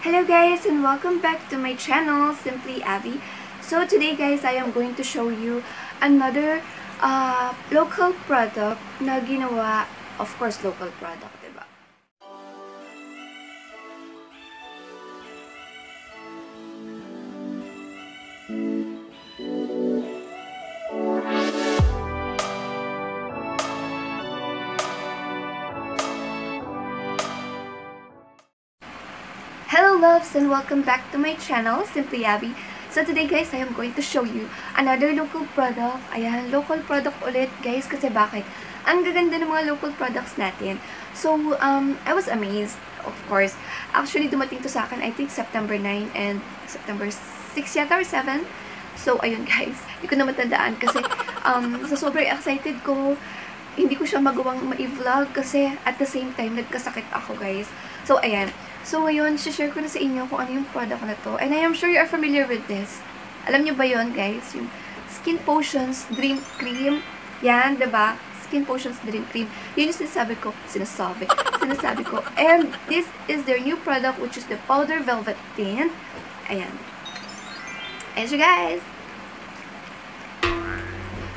Hello guys and welcome back to my channel, Simply Abby. So today guys, I am going to show you another uh, local product na ginawa, of course local product, loves and welcome back to my channel, Simply Abby. So today guys, I am going to show you another local product. Ayan, local product ulit guys kasi bakit? Ang gaganda ng mga local products natin. So, um, I was amazed, of course. Actually, dumating to sa akin, I think September 9 and September 6 yata or 7. So, ayun guys, hindi ko na matandaan kasi um, sa sobrang excited ko, hindi ko siya magawang ma-vlog kasi at the same time, nagkasakit ako guys. So, ayan. So, ngayon, share ko na sa inyo kung ano yung product na to. And I am sure you are familiar with this. Alam nyo ba yon guys? Yung Skin Potions Dream Cream. Yan, ba diba? Skin Potions Dream Cream. Yun yung sinasabi ko. Sinasabi. Sinasabi ko. And this is their new product which is the Powder Velvet Tint. Ayan. Ayan siya guys.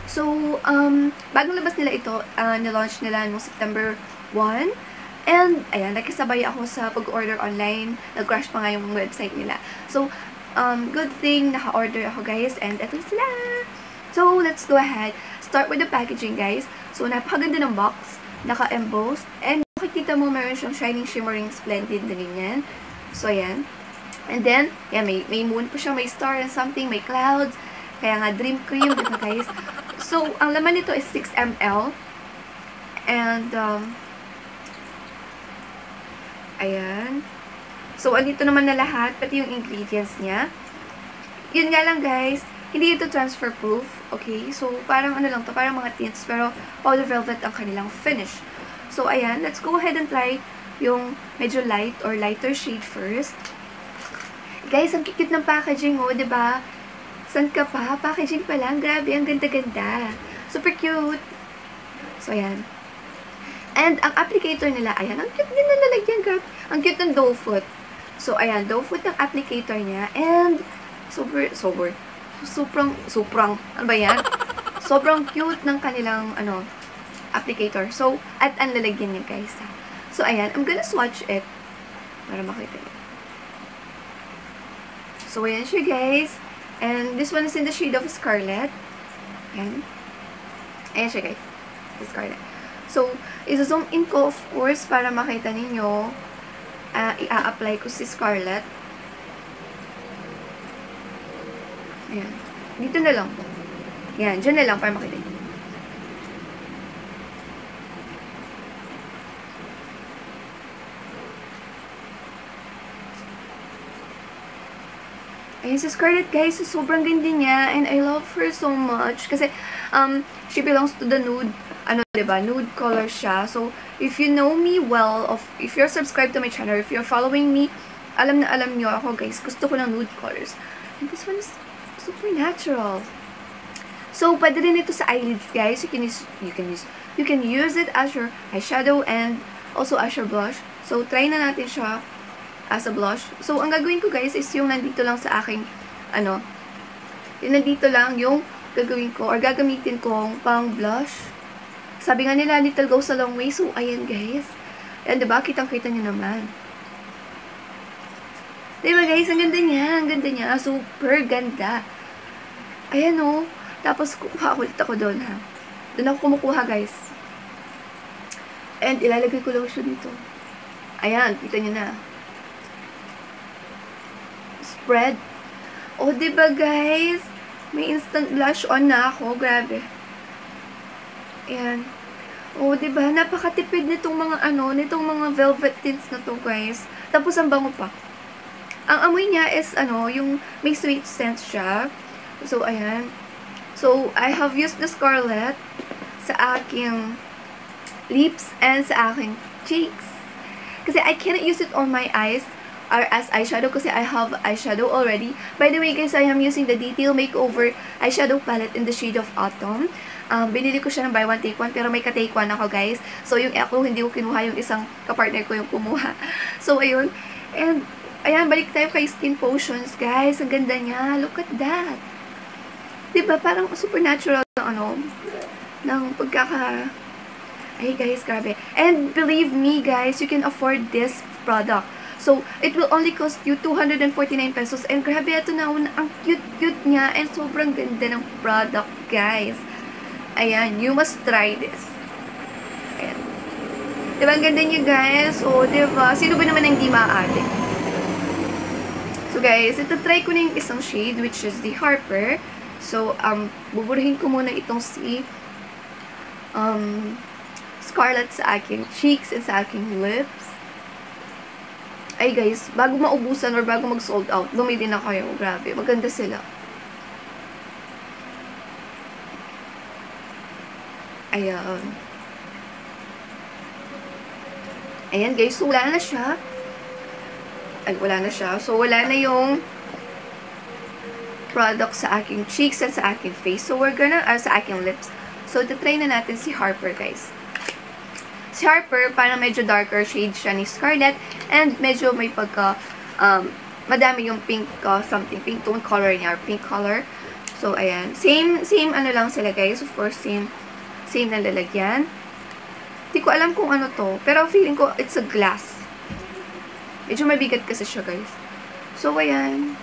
So, um, bagong labas nila ito, uh, nilaunch nila noong September 1. And, ayan, nakisabay ako sa pag-order online. Nag-crash pa nga yung website nila. So, um, good thing, naka-order ako, guys. And, eto sila! So, let's go ahead. Start with the packaging, guys. So, napakaganda ng box. Naka-embossed. And, makikita mo, meron siyang shining, shimmering, splendid na ganyan. So, ayan. And then, yan, may, may moon pa siya, may star and something, may clouds. Kaya nga, dream cream, diba, guys? So, ang laman nito is 6 ml. And, um, Ayan. So, andito naman na lahat, pati yung ingredients niya. Yun nga lang, guys, hindi ito transfer proof, okay? So, parang ano lang to, parang mga tints, pero powder velvet ang kanilang finish. So, ayan, let's go ahead and try yung medyo light or lighter shade first. Guys, ang cute ng packaging, oh, ba diba? San ka pa? Packaging pa lang. Grabe, ang ganda-ganda. Super cute. So, ayan. And, ang applicator nila, ayan, ang cute din na lalagyan, girl. Ang cute ng doe foot. So, ayan, doe foot ng applicator niya. And, super, super, sobrang, sobrang, ano ba yan? Sobrang cute ng kanilang, ano, applicator. So, at ang lalagyan niya, guys, ha. So, ayan, I'm gonna swatch it para makita niyo. So, ayan siya, guys. And, this one is in the shade of Scarlet. Ayan. Ayan siya, guys. Scarlet. So, isa-zoom in ko, of course, para makita ninyo. Uh, i-apply ko si Scarlett. Ayan. Dito na lang. Ayan, dyan na lang para makita ninyo. Ayan, si Scarlett, guys, sobrang ganda niya, and I love her so much, kasi, um, she belongs to the nude, ano, diba, nude color siya, so, if you know me well, of, if you're subscribed to my channel, if you're following me, alam na alam nyo ako, guys, gusto ko ng nude colors, and this one is super natural, so, pwede rin ito sa eyelids, guys, you can use, you can use, you can use it as your eyeshadow, and also as your blush, so, try na natin siya, as a blush. So, ang gagawin ko guys is yung nandito lang sa aking, ano, yung nandito lang yung gagawin ko or gagamitin kong pang blush. Sabi nga nila, little goes a long way. So, ayan guys. Ayan, diba? Kitang-kita nyo naman. Diba guys? Ang ganda niya. Ang ganda niya. Super ganda. Ayan o. Oh. Tapos, kuha ulit ako doon ha. Doon ako kumukuha guys. And, ilalagay ko siya dito. Ayan, kita nyo na spread. O, oh, diba guys? May instant blush on na ako. Grabe. Ayan. O, oh, diba? Napakatipid nitong mga ano, nitong mga velvet tints na to, guys. Tapos, ang bango pa. Ang amoy niya is, ano, yung may sweet scent siya. So, ayan. So, I have used the Scarlett sa aking lips and sa aking cheeks. Kasi I cannot use it on my eyes or as eyeshadow kasi I have eyeshadow already. By the way guys, I am using the Detail Makeover eyeshadow palette in the shade of Autumn. Um, binili ko siya ng buy one take one pero may ka-take one ako guys. So yung ako hindi ko kinuha yung isang kapartner ko yung kumuha. So ayun. And ayan, balik tayo kay Skin Potions, guys. Ang ganda niya. Look at that. Diba? Parang supernatural na ano, ng pagkaka... Ay, guys, grabe. And believe me, guys, you can afford this product. So, it will only cost you 249 pesos. And grabe, ito na, ang cute-cute niya. And sobrang ganda ng product, guys. Ayan, you must try this. Ayan. Diba, ang ganda niya, guys? O, diba? Sino ba naman ang hindi maaari? So, guys, ito try ko na yung isang shade, which is the Harper. So, um, buburahin ko muna itong si um, Scarlet sa aking cheeks and sa aking lips. Ay, guys, bago maubusan or bago mag-sold out, bumili na kayo. Grabe, maganda sila. Ayan. Ayan, guys, so wala na siya. Ay, wala na siya. So, wala na yung product sa aking cheeks at sa aking face. So, we're gonna, or sa aking lips. So, try na natin si Harper, guys. Si Harper, parang medyo darker shade siya ni Scarlett. And medyo may pagka, um, madami yung pink, uh, something, pink tone color niya, or pink color. So, ayan. Same, same ano lang sila, guys. Of course, same, same na lalagyan. Hindi ko alam kung ano to. Pero feeling ko, it's a glass. Medyo mabigat kasi siya, guys. So, ayan.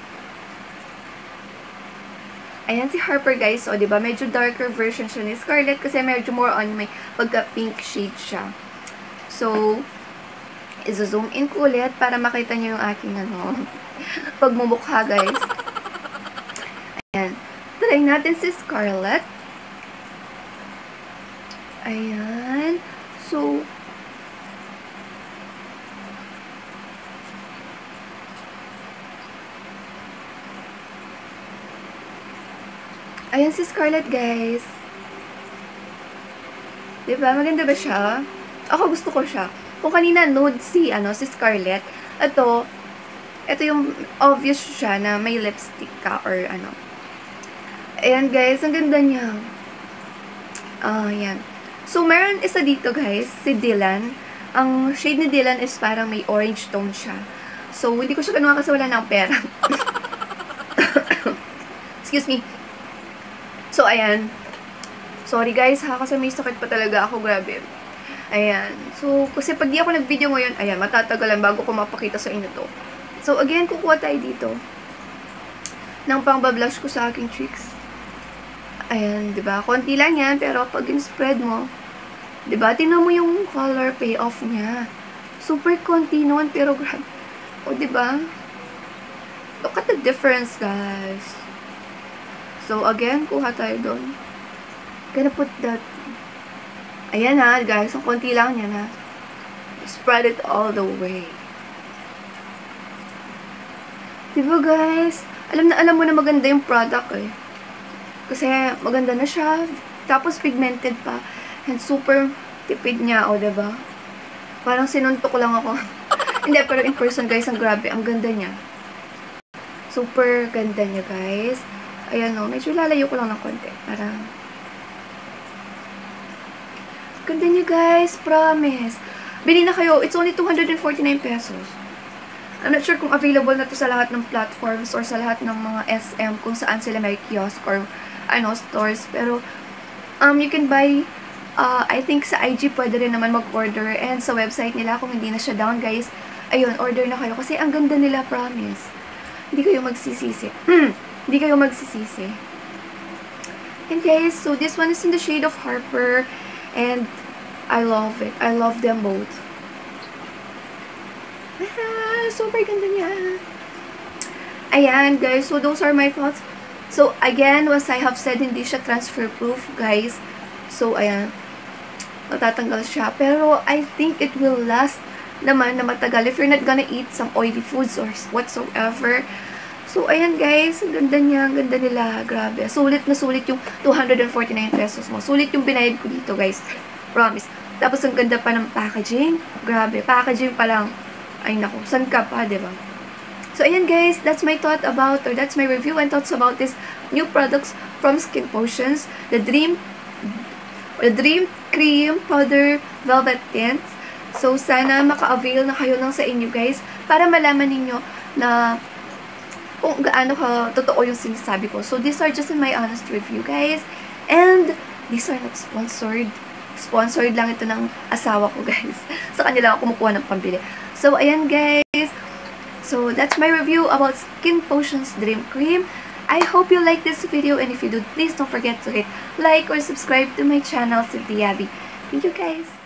Ayan si Harper, guys. O, diba? Medyo darker version siya ni Scarlett kasi medyo more on may pagka-pink shade siya. So, isa-zoom in ko ulit para makita niyo yung aking, ano, pagmumukha, guys. Ayan. Try natin si Scarlett. Ayan. So, Ayan si Scarlett, guys. Diba? Maganda ba siya? Ako gusto ko siya. Kung kanina nude si, ano, si Scarlett, ito, ito yung obvious siya na may lipstick ka or ano. Ayan, guys. Ang ganda niya. Ah, uh. So, meron isa dito, guys. Si Dylan. Ang shade ni Dylan is parang may orange tone siya. So, hindi ko siya kinuha kasi wala na pera. Excuse me. So, ayan. Sorry guys ha, kasi may sakit pa talaga ako, grabe. Ayan. So, kasi pag di ako nag-video ngayon, ayan, matatagalan bago ko mapakita sa inyo to. So, again, kukuha tayo dito ng pang-blush ko sa aking cheeks. Ayan, di ba? Konti lang yan, pero pag in-spread mo, ba? Tingnan mo yung color payoff niya. Super konti noon, pero grabe. O, ba? Look at the difference, guys. So, again, kuha tayo doon. Gonna put that... Ayan ha, guys. Ang konti lang yan ha. Spread it all the way. Diba, guys? Alam na alam mo na maganda yung product eh. Kasi maganda na siya. Tapos pigmented pa. And super tipid niya, o oh, diba? Parang sinuntok lang ako. Hindi, pero in person, guys, ang grabe. Ang ganda niya. Super ganda niya, guys. Ayan o, medyo lalayo ko lang ng konti. Para... Ganda niya guys, promise. Bili na kayo, it's only 249 pesos. I'm not sure kung available na to sa lahat ng platforms or sa lahat ng mga SM kung saan sila may kiosk or ano, stores. Pero, um, you can buy, uh, I think sa IG pwede rin naman mag-order and sa website nila kung hindi na siya down, guys. Ayun, order na kayo kasi ang ganda nila, promise. Hindi kayo magsisisi. Hmm. Hindi kayo magsisisi. And guys, so this one is in the shade of Harper. And I love it. I love them both. Ah, super ganda niya. Ayan, guys. So, those are my thoughts. So, again, as I have said, hindi siya transfer-proof, guys. So, ayan. Matatanggal siya. Pero, I think it will last naman na matagal. If you're not gonna eat some oily foods or whatsoever, So, ayan guys, ang ganda niya, ang ganda nila, grabe. Sulit na sulit yung 249 pesos mo. Sulit yung binayad ko dito guys, promise. Tapos ang ganda pa ng packaging, grabe, packaging pa lang. Ay naku, san ka pa, ba? Diba? So, ayan guys, that's my thought about, or that's my review and thoughts about this new products from Skin Potions, the Dream, the Dream Cream Powder Velvet Tints. So, sana maka-avail na kayo ng sa inyo guys, para malaman ninyo na kung gaano ka totoo yung sinasabi ko. So, these are just in my honest review, guys. And, these are not sponsored. Sponsored lang ito ng asawa ko, guys. Sa kanila ako kumukuha ng pambili. So, ayan, guys. So, that's my review about Skin Potions Dream Cream. I hope you like this video and if you do, please don't forget to hit like or subscribe to my channel, Cynthia Abby. Thank you guys!